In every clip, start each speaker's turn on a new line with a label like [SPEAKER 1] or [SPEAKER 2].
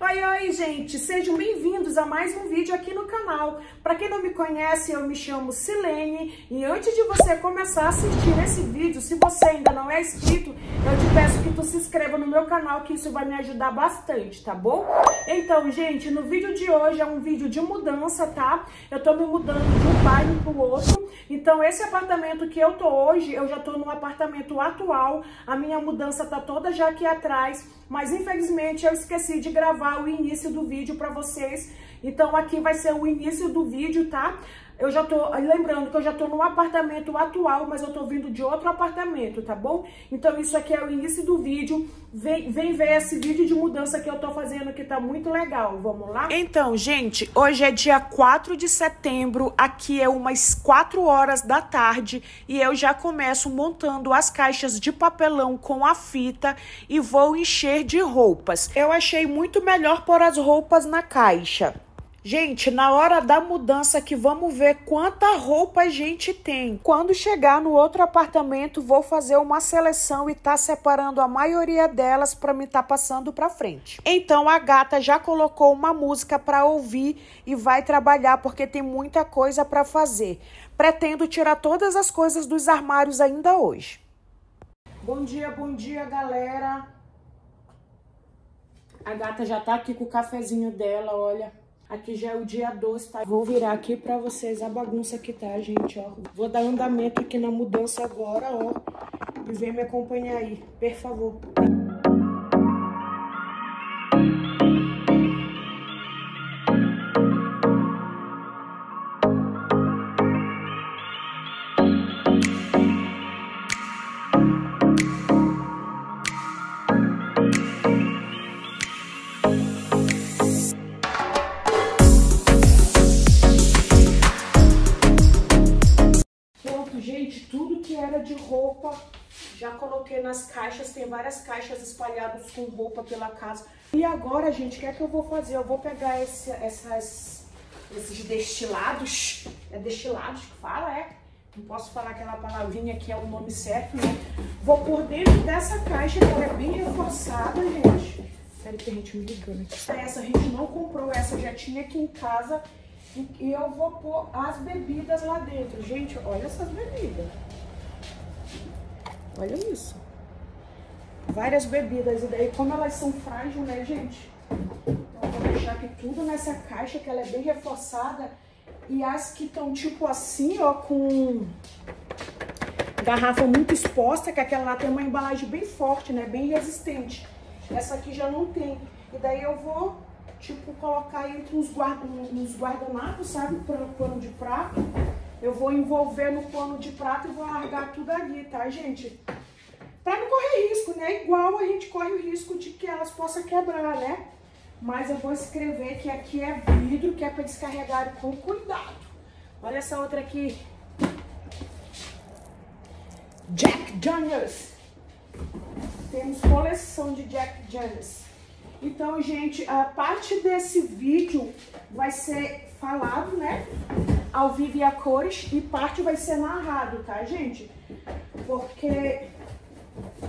[SPEAKER 1] Oi, oi, gente! Sejam bem-vindos a mais um vídeo aqui no canal. Para quem não me conhece, eu me chamo Silene e antes de você começar a assistir esse vídeo, se você ainda não é inscrito, eu te peço que tu se inscreva no meu canal, que isso vai me ajudar bastante, tá bom? Então, gente, no vídeo de hoje é um vídeo de mudança, tá? Eu tô me mudando de um bairro pro outro, então esse apartamento que eu tô hoje, eu já tô no apartamento atual, a minha mudança tá toda já aqui atrás, mas infelizmente eu esqueci de gravar o início do vídeo para vocês. Então aqui vai ser o início do vídeo, tá? Eu já tô, lembrando que eu já tô no apartamento atual, mas eu tô vindo de outro apartamento, tá bom? Então isso aqui é o início do vídeo. Vem, vem ver esse vídeo de mudança que eu tô fazendo que tá muito legal. Vamos lá? Então, gente, hoje é dia 4 de setembro, aqui é umas 4 horas da tarde e eu já começo montando as caixas de papelão com a fita e vou encher de roupas. Eu achei muito melhor pôr as roupas na caixa. Gente, na hora da mudança que vamos ver quanta roupa a gente tem. Quando chegar no outro apartamento, vou fazer uma seleção e tá separando a maioria delas para me tá passando para frente. Então a gata já colocou uma música para ouvir e vai trabalhar porque tem muita coisa para fazer. Pretendo tirar todas as coisas dos armários ainda hoje. Bom dia, bom dia, galera. A gata já tá aqui com o cafezinho dela, olha. Aqui já é o dia 12, tá? Vou virar aqui pra vocês a bagunça que tá, gente, ó. Vou dar andamento aqui na mudança agora, ó. E vem me acompanhar aí, por favor. Nas caixas, tem várias caixas espalhadas com roupa pela casa. E agora, gente, o que é que eu vou fazer? Eu vou pegar esse, essas, esses destilados, é destilados que fala, é? Não posso falar aquela palavrinha que é o nome certo, né? Vou por dentro dessa caixa, que ela é bem reforçada, gente. Peraí que a gente me ligando. Essa a gente não comprou, essa já tinha aqui em casa. E eu vou pôr as bebidas lá dentro. Gente, olha essas bebidas. Olha isso. Várias bebidas. E daí, como elas são frágeis, né, gente? Então, eu vou deixar aqui tudo nessa caixa, que ela é bem reforçada. E as que estão, tipo assim, ó, com garrafa muito exposta, que aquela lá tem uma embalagem bem forte, né? Bem resistente. Essa aqui já não tem. E daí eu vou, tipo, colocar entre uns, guarda, uns guardanapos, sabe? Pano de prato. Eu vou envolver no pano de prato e vou largar tudo ali, tá, gente? Pra não correr risco, né? Igual a gente corre o risco de que elas possam quebrar, né? Mas eu vou escrever que aqui é vidro, que é para descarregar com cuidado. Olha essa outra aqui. Jack Daniels. Temos coleção de Jack Daniels. Então, gente, a parte desse vídeo vai ser falado, né? ao vivo e a cores e parte vai ser narrado, tá, gente? Porque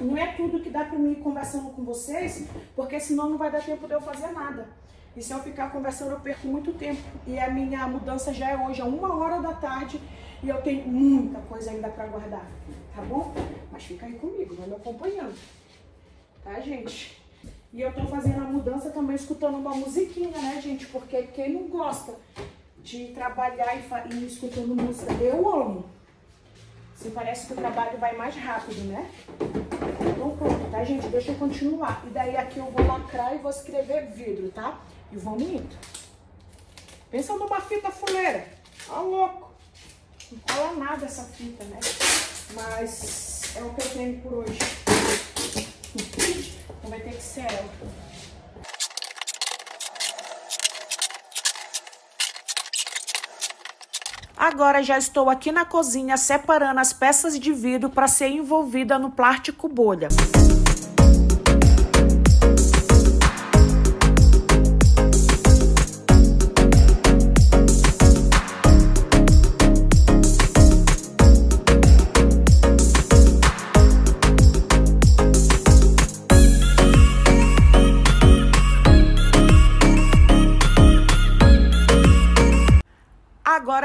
[SPEAKER 1] não é tudo que dá pra mim ir conversando com vocês, porque senão não vai dar tempo de eu fazer nada. E se eu ficar conversando, eu perco muito tempo. E a minha mudança já é hoje, a uma hora da tarde, e eu tenho muita coisa ainda pra guardar, tá bom? Mas fica aí comigo, vai me acompanhando, tá, gente? E eu tô fazendo a mudança também escutando uma musiquinha, né, gente? Porque quem não gosta de trabalhar e, e escutando música. Eu amo. Você parece que o trabalho vai mais rápido, né? Então pronto, tá, gente? Deixa eu continuar. E daí aqui eu vou lacrar e vou escrever vidro, tá? E vamos indo. Pensa numa fita fuleira. Ó, louco. Não cola nada essa fita, né? Mas é o que eu tenho por hoje. Então vai ter que ser ela. Agora já estou aqui na cozinha separando as peças de vidro para ser envolvida no plástico bolha.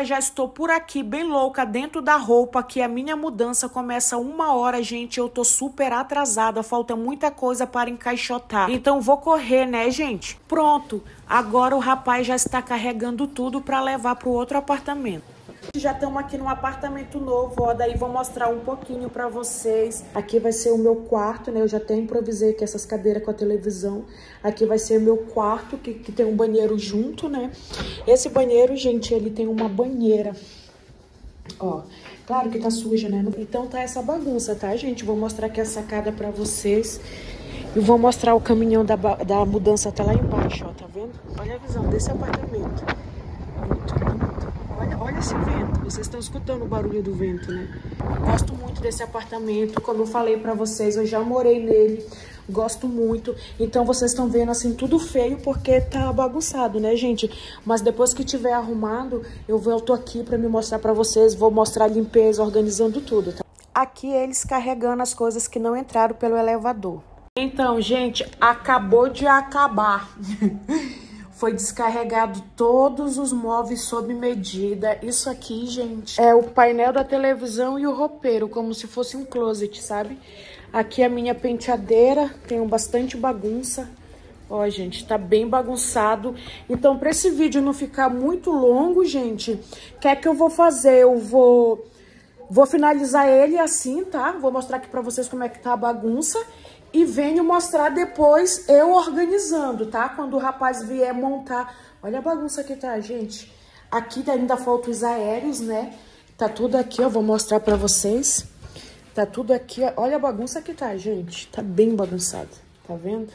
[SPEAKER 1] Já estou por aqui, bem louca, dentro da roupa, que a minha mudança começa uma hora, gente. Eu tô super atrasada, falta muita coisa para encaixotar. Então vou correr, né, gente? Pronto, agora o rapaz já está carregando tudo para levar para o outro apartamento. Já estamos aqui num apartamento novo, ó, daí vou mostrar um pouquinho pra vocês. Aqui vai ser o meu quarto, né? Eu já até improvisei aqui essas cadeiras com a televisão. Aqui vai ser o meu quarto, que, que tem um banheiro junto, né? Esse banheiro, gente, ele tem uma banheira. Ó, claro que tá suja, né? Então tá essa bagunça, tá, gente? Vou mostrar aqui a sacada pra vocês. E vou mostrar o caminhão da, da mudança até lá embaixo, ó, tá vendo? Olha a visão desse apartamento. Muito bonito. Olha, esse vento. Vocês estão escutando o barulho do vento, né? Gosto muito desse apartamento. Como eu falei pra vocês, eu já morei nele. Gosto muito. Então vocês estão vendo assim tudo feio porque tá bagunçado, né, gente? Mas depois que tiver arrumado, eu volto aqui pra me mostrar pra vocês. Vou mostrar a limpeza, organizando tudo, tá? Aqui eles carregando as coisas que não entraram pelo elevador. Então, gente, acabou de acabar. Foi descarregado todos os móveis sob medida. Isso aqui, gente, é o painel da televisão e o roupeiro, como se fosse um closet, sabe? Aqui a minha penteadeira, tem bastante bagunça. Ó, gente, tá bem bagunçado. Então, pra esse vídeo não ficar muito longo, gente, o que é que eu vou fazer? Eu vou... Vou finalizar ele assim, tá? Vou mostrar aqui pra vocês como é que tá a bagunça e venho mostrar depois eu organizando, tá? Quando o rapaz vier montar. Olha a bagunça que tá, gente. Aqui ainda faltam os aéreos, né? Tá tudo aqui, eu vou mostrar pra vocês. Tá tudo aqui, olha a bagunça que tá, gente. Tá bem bagunçado, tá vendo?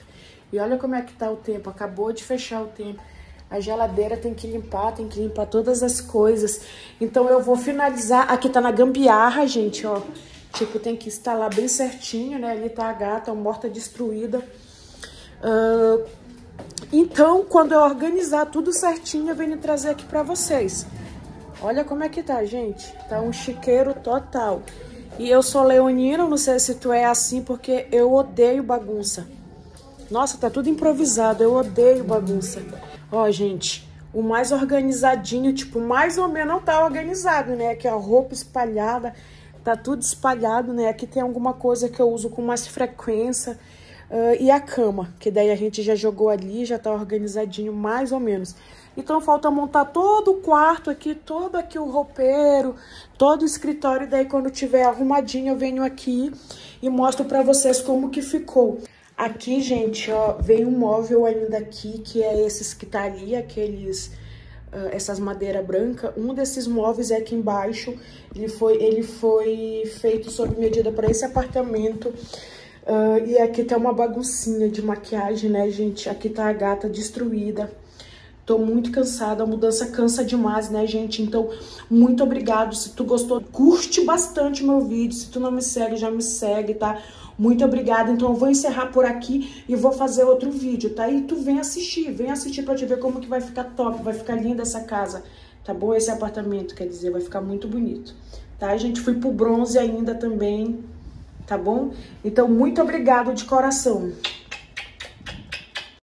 [SPEAKER 1] E olha como é que tá o tempo, acabou de fechar o tempo. A geladeira tem que limpar, tem que limpar todas as coisas. Então eu vou finalizar, aqui tá na gambiarra, gente, ó. Tipo, tem que instalar bem certinho, né? Ali tá a gata morta, destruída. Uh, então, quando eu organizar tudo certinho, eu venho trazer aqui pra vocês. Olha como é que tá, gente. Tá um chiqueiro total. E eu sou leonina, não sei se tu é assim, porque eu odeio bagunça. Nossa, tá tudo improvisado, eu odeio bagunça. Ó, gente, o mais organizadinho, tipo, mais ou menos não tá organizado, né? Aqui a roupa espalhada. Tá tudo espalhado, né? Aqui tem alguma coisa que eu uso com mais frequência. Uh, e a cama, que daí a gente já jogou ali, já tá organizadinho mais ou menos. Então falta montar todo o quarto aqui, todo aqui o roupeiro, todo o escritório. Daí quando tiver arrumadinho eu venho aqui e mostro pra vocês como que ficou. Aqui, gente, ó, vem um móvel ainda aqui, que é esses que tá ali, aqueles uh, essas madeira branca, um desses móveis é aqui embaixo, ele foi, ele foi feito sob medida para esse apartamento. Uh, e aqui tá uma baguncinha de maquiagem, né, gente? Aqui tá a gata destruída. Tô muito cansada, a mudança cansa demais, né, gente? Então, muito obrigado. Se tu gostou, curte bastante meu vídeo. Se tu não me segue, já me segue, tá? Muito obrigada. Então, eu vou encerrar por aqui e vou fazer outro vídeo, tá? E tu vem assistir, vem assistir pra te ver como que vai ficar top, vai ficar linda essa casa, tá bom? Esse apartamento, quer dizer, vai ficar muito bonito, tá? A gente fui pro bronze ainda também, tá bom? Então, muito obrigado de coração.